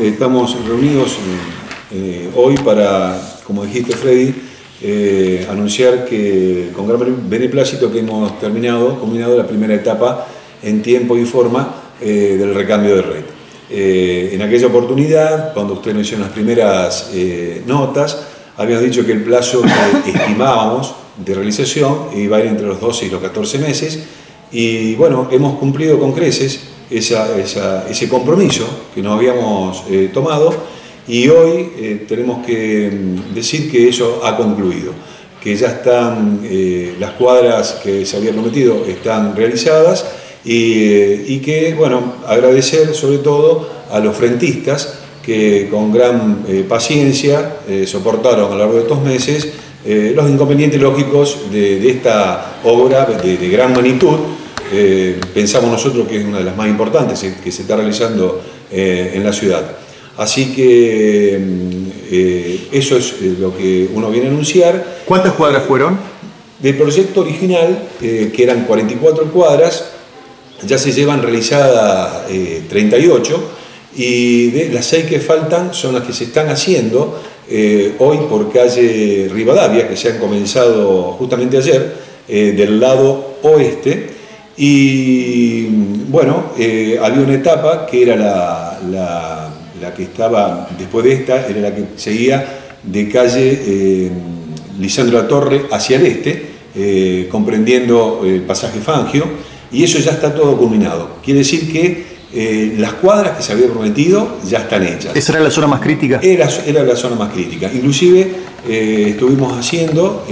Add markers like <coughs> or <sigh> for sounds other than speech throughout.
Estamos reunidos eh, hoy para, como dijiste Freddy, eh, anunciar que con gran beneplácito que hemos terminado, combinado la primera etapa en tiempo y forma eh, del recambio de red. en aquella oportunidad, cuando usted mencionó las primeras notas, habíamos dicho que el plazo que <coughs> estimábamos de realización iba a ir entre los 12 y los 14 meses y bueno, hemos cumplido con creces ese compromiso que nos habíamos eh, tomado y hoy eh, tenemos que mm, decir que eso ha concluido, que ya están eh, las cuadras que se habían prometido están realizadas y, que, bueno, agradecer sobre todo a los frentistas que con gran paciencia soportaron a lo largo de estos meses los inconvenientes lógicos de, esta obra de, de gran magnitud eh, pensamos nosotros que es una de las más importantes que se está realizando eh, en la ciudad. Así que mm, eh, eso es lo que uno viene a anunciar. ¿Cuántas cuadras fueron? Del proyecto original, que eran 44 cuadras, ya se llevan realizadas 38 y de las 6 que faltan son las que se están haciendo hoy por calle Rivadavia, que se han comenzado justamente ayer, del lado oeste, y bueno, eh, había una etapa que era la, que estaba después de esta, era la que seguía de calle eh, Lisandro La Torre hacia el este, eh, comprendiendo el pasaje Fangio, y eso ya está todo culminado. Quiere decir que las cuadras que se había prometido ya están hechas. ¿Esa era la zona más crítica? Era, era la zona más crítica. Inclusive estuvimos haciendo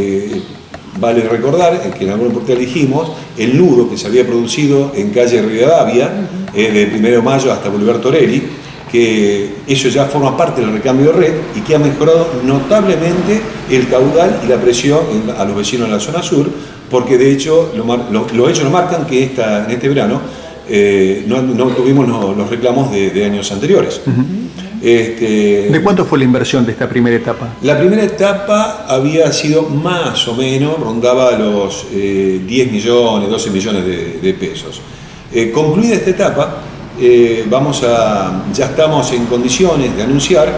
Vale recordar que en algún oportunidad dijimos el nudo que se había producido en calle Rivadavia, eh, de 1 de mayo hasta Boulevard Torelli, que eso ya forma parte del recambio de red y que ha mejorado notablemente el caudal y la presión a los vecinos de la zona sur, porque de hecho los hechos nos marcan que esta, en este verano eh, no, tuvimos los reclamos de, años anteriores. Este, ¿De cuánto fue la inversión de esta primera etapa? La primera etapa había sido más o menos, rondaba los 10 eh, millones, 12 millones de, pesos. Eh, concluida esta etapa, eh, vamos a, ya estamos en condiciones de anunciar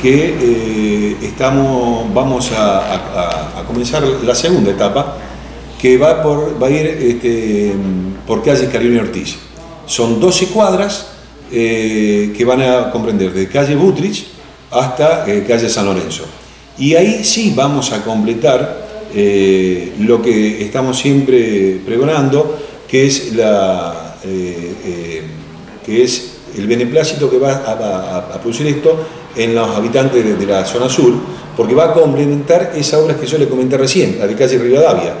que estamos, vamos a, comenzar la segunda etapa, que va, por, va a ir este, por calle Carolina Ortiz. Son 12 cuadras eh, que van a comprender de calle Butrich hasta eh, calle San Lorenzo. Y ahí sí vamos a completar eh, lo que estamos siempre pregonando, que es, la, que es el beneplácito que va a, producir esto en los habitantes de, la zona sur, porque va a complementar esas obras que yo le comenté recién, la de calle Rivadavia.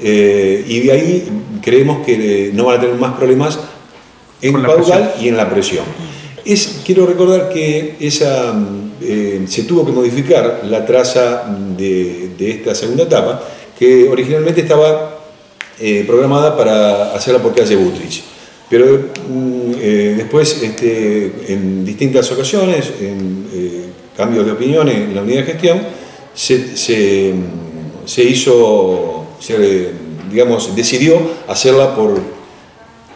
y de ahí creemos que no van a tener más problemas en caudal y en la presión. Es, quiero recordar que esa, eh, se tuvo que modificar la traza de, esta segunda etapa, que originalmente estaba eh, programada para hacerla por calle Butrich. Pero mm, eh, después, este, en distintas ocasiones, en cambios de opinión en la unidad de gestión, se, se hizo, se, digamos, decidió hacerla por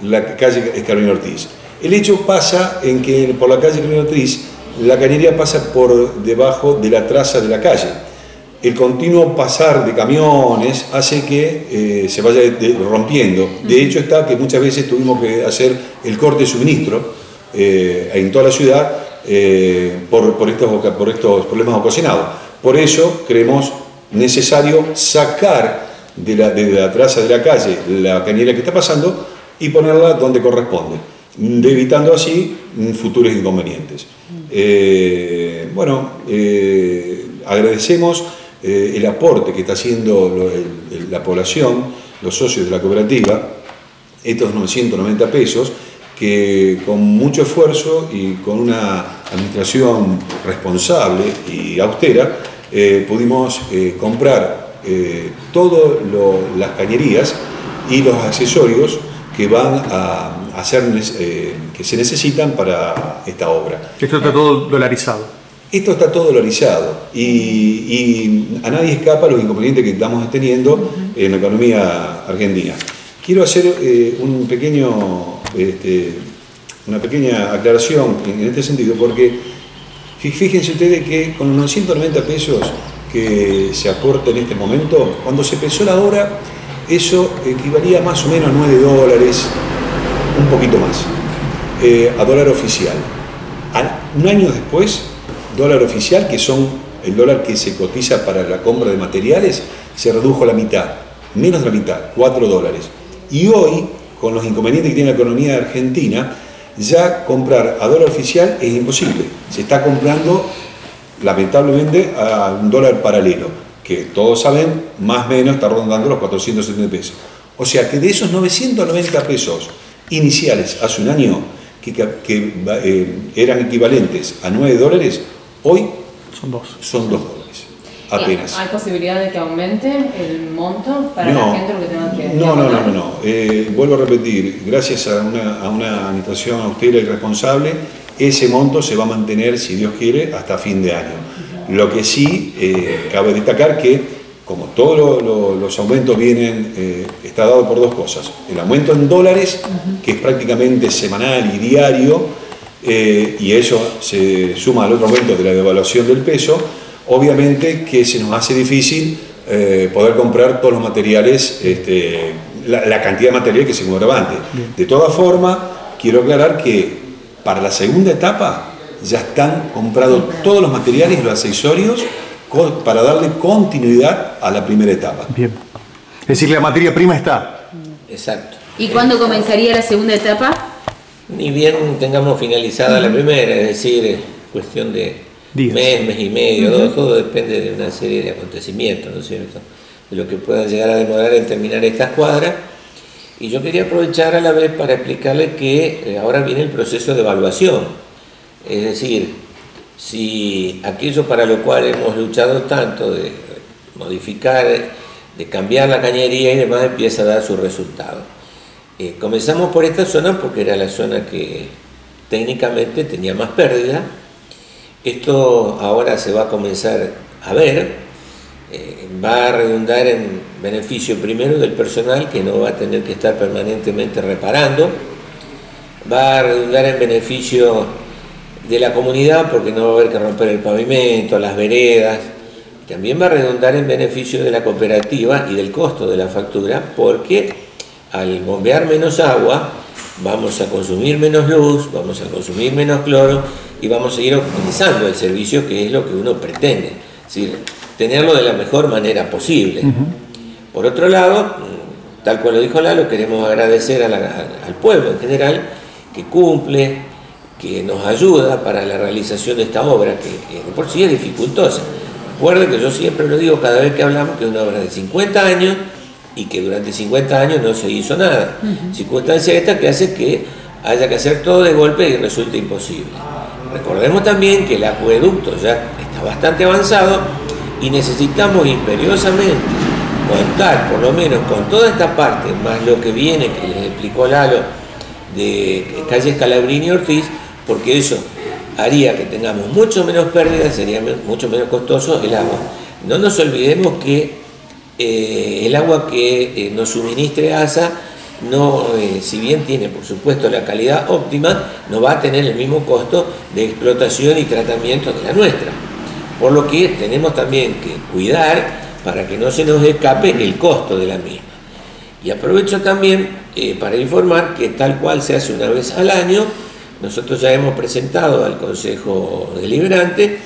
la calle Carolina Ortiz. El hecho pasa en que por la calle Carolina Ortiz la cañería pasa por debajo de la traza de la calle. El continuo pasar de camiones hace que eh, se vaya rompiendo. De hecho está que muchas veces tuvimos que hacer el corte de suministro eh, en toda la ciudad eh, por, por, estos, por estos problemas ocasionados. Por eso creemos necesario sacar de la, de la traza de la calle la cañería que está pasando y ponerla donde corresponde, evitando así futuros inconvenientes. Eh, bueno, eh, agradecemos eh, el aporte que está haciendo la población, los socios de la cooperativa, estos 990 pesos, que con mucho esfuerzo y con una administración responsable y austera, pudimos comprar todas las cañerías y los accesorios que van a hacer, eh, que se necesitan para esta obra. Esto está todo dolarizado. Esto está todo dolarizado y, a nadie escapa los inconvenientes que estamos teniendo en la economía argentina. Quiero hacer eh, un pequeño, este, una pequeña aclaración en este sentido porque Fíjense ustedes que con unos 190 pesos que se aporta en este momento, cuando se pesó la hora, eso equivalía más o menos a 9 dólares, un poquito más, eh, a dólar oficial. un año después, dólar oficial, que son el dólar que se cotiza para la compra de materiales, se redujo a la mitad, menos de la mitad, 4 dólares. Y hoy, con los inconvenientes que tiene la economía Argentina, ya comprar a dólar oficial es imposible. Se está comprando, lamentablemente, a un dólar paralelo, que todos saben, más o menos está rondando los 470 pesos. O sea que de esos 990 pesos iniciales hace un año, que, eh, eran equivalentes a 9 dólares, hoy son 2 son dos dólares. Apenas. ¿Hay posibilidad de que aumente el monto para la gente lo que tenga que No, no, no, no. no. Eh, vuelvo a repetir, gracias a una, a una administración austera y responsable, ese monto se va a mantener, si Dios quiere, hasta fin de año. Lo que sí eh, cabe destacar que, como todos los aumentos vienen, eh, está dado por dos cosas. El aumento en dólares, que es prácticamente semanal y diario, y eso se suma al otro aumento de la devaluación del peso, obviamente que se nos hace difícil eh, poder comprar todos los materiales, este, la, cantidad de material que se mueve antes. De todas formas, quiero aclarar que para la segunda etapa ya están comprados todos los materiales y los accesorios para darle continuidad a la primera etapa. Bien. Es decir, la materia prima está. Exacto. ¿Y cuándo comenzaría la segunda etapa? Ni bien tengamos finalizada la primera, es decir, cuestión de mes, mes y medio, todo, depende de una serie de acontecimientos, ¿no es cierto? De lo que puedan llegar a demorar en terminar estas cuadras. Y yo quería aprovechar a la vez para explicarle que eh, ahora viene el proceso de evaluación. Es decir, si aquello para lo cual hemos luchado tanto de modificar, de cambiar la cañería y demás, empieza a dar su resultado. Eh, comenzamos por esta zona porque era la zona que técnicamente tenía más pérdida, esto ahora se va a comenzar a ver, eh, va a redundar en beneficio primero del personal que no va a tener que estar permanentemente reparando, va a redundar en beneficio de la comunidad porque no va a haber que romper el pavimento, las veredas, también va a redundar en beneficio de la cooperativa y del costo de la factura porque al bombear menos agua vamos a consumir menos luz, vamos a consumir menos cloro y vamos a seguir optimizando el servicio que es lo que uno pretende, es decir, tenerlo de la mejor manera posible. Por otro lado, tal cual lo dijo Lalo, queremos agradecer al pueblo en general que cumple, que nos ayuda para la realización de esta obra, que, por sí es dificultosa. Recuerden que yo siempre lo digo cada vez que hablamos que es una obra de 50 años y que durante 50 años no se hizo nada. Circunstancia esta que hace que haya que hacer todo de golpe y resulte imposible. Recordemos también que el acueducto ya está bastante avanzado y necesitamos imperiosamente contar por lo menos con toda esta parte, más lo que viene, que les explicó Lalo, de calles Calabrini Ortiz, porque eso haría que tengamos mucho menos pérdidas, sería mucho menos costoso el agua. No nos olvidemos que eh, el agua que eh, nos suministre ASA no, eh, si bien tiene por supuesto la calidad óptima, no va a tener el mismo costo de explotación y tratamiento de la nuestra. Por lo que tenemos también que cuidar para que no se nos escape el costo de la misma. Y aprovecho también para informar que tal cual se hace una vez al año, nosotros ya hemos presentado al Consejo Deliberante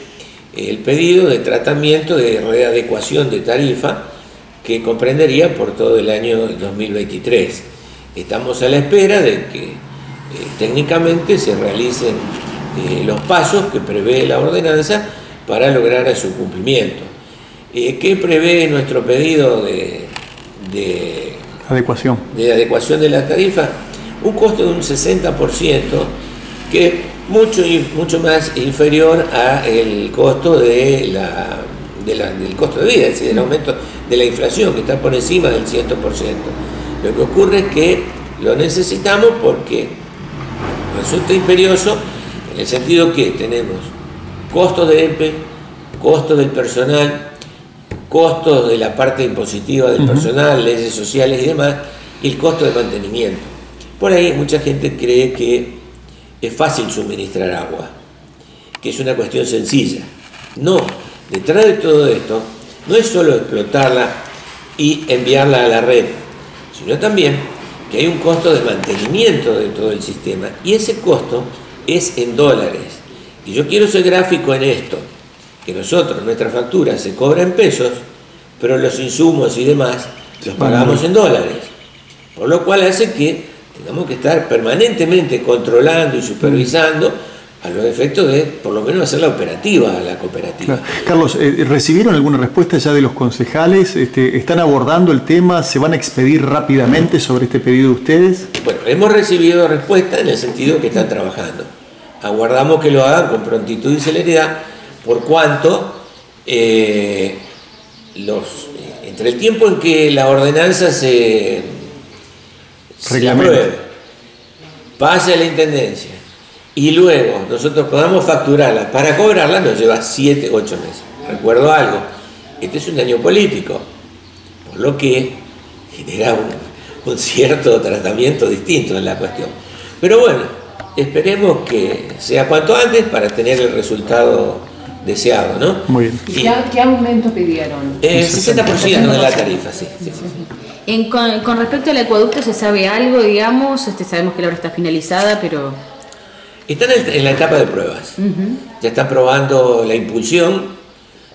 el pedido de tratamiento de readecuación de tarifa que comprendería por todo el año 2023. Estamos a la espera de que eh, técnicamente se realicen eh, los pasos que prevé la ordenanza para lograr su cumplimiento. Eh, ¿Qué prevé nuestro pedido de, adecuación. de adecuación de la tarifa? Un costo de un 60%, que es mucho, mucho más inferior al costo de la, del costo de vida, es decir, del aumento de la inflación, que está por encima del 100%. Lo que ocurre es que lo necesitamos porque resulta imperioso en el sentido que tenemos costos de EPE, costos del personal, costos de la parte impositiva del personal, leyes sociales y demás, y el costo de mantenimiento. Por ahí mucha gente cree que es fácil suministrar agua. que es una cuestión sencilla. No, detrás de todo esto no es solo explotarla y enviarla a la red, sino también que hay un costo de mantenimiento de todo el sistema y ese costo es en dólares. Y yo quiero ser gráfico en esto, que nosotros, nuestra factura se cobra en pesos, pero los insumos y demás los pagamos en dólares. Por lo cual hace que tengamos que estar permanentemente controlando y supervisando a los efectos de, por lo menos, hacer la operativa a la cooperativa. Carlos, eh, ¿recibieron alguna respuesta ya de los concejales? Este, ¿Están abordando el tema? ¿Se van a expedir rápidamente sobre este pedido de ustedes? Bueno, hemos recibido respuesta en el sentido que están trabajando. Aguardamos que lo hagan con prontitud y celeridad, por cuanto eh, los, eh, entre el tiempo en que la ordenanza se, se apruebe, pase a la Intendencia, y luego nosotros podamos facturarla para cobrarla nos lleva 7, 8 meses. Recuerdo algo, este es un año político, por lo que genera un, un cierto tratamiento distinto en la cuestión. Pero bueno, esperemos que sea cuanto antes para tener el resultado deseado, ¿no? Muy bien. ¿Y qué, aumento pidieron? Eh, 60% de la tarifa, sí. En, con, respecto al acueducto, ¿se sabe algo, digamos? Este, sabemos que la obra está finalizada, pero están en la etapa de pruebas. Ya están probando la impulsión,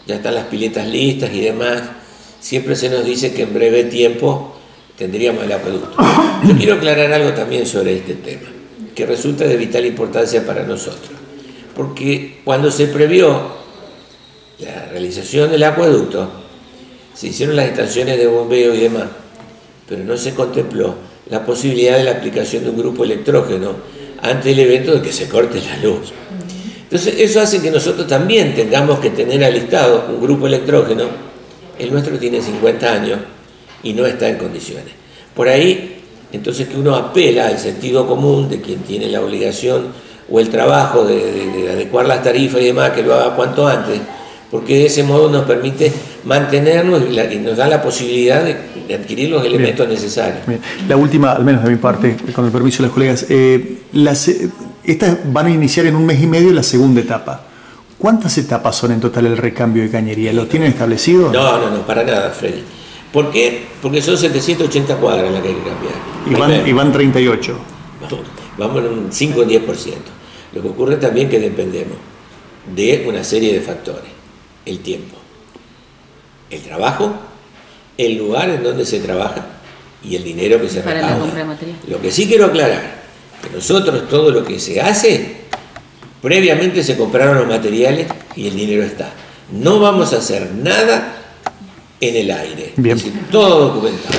ya están las piletas listas y demás. Siempre se nos dice que en breve tiempo tendríamos el acueducto. <coughs> Yo quiero aclarar algo también sobre este tema, que resulta de vital importancia para nosotros. Porque cuando se previó la realización del acueducto, se hicieron las estaciones de bombeo y demás, pero no se contempló la posibilidad de la aplicación de un grupo electrógeno ante el evento de que se corte la luz. Entonces eso hace que nosotros también tengamos que tener alistado un grupo electrógeno, el nuestro tiene 50 años y no está en condiciones. Por ahí, entonces que uno apela al sentido común de quien tiene la obligación o el trabajo de, adecuar las tarifas y demás, que lo haga cuanto antes, porque de ese modo nos permite mantenernos y, nos da la posibilidad de, adquirir los elementos necesarios. La última, al menos de mi parte, con el permiso de los colegas, eh, las, eh, estas van a iniciar en un mes y medio la segunda etapa. ¿Cuántas etapas son en total el recambio de cañería? ¿Lo tienen establecido? No, no, no, para nada, Freddy. ¿Por qué? Porque son 780 cuadras las que hay que cambiar. Y van, y van 38. Vamos, vamos en un 5 o 10%. Lo que ocurre también es que dependemos de una serie de factores el tiempo, el trabajo, el lugar en donde se trabaja y el dinero que se Para recauda. la compra de. Lo que sí quiero aclarar, que nosotros todo lo que se hace, previamente se compraron los materiales y el dinero está. No vamos a hacer nada en el aire. Bien. Es decir, todo documentado.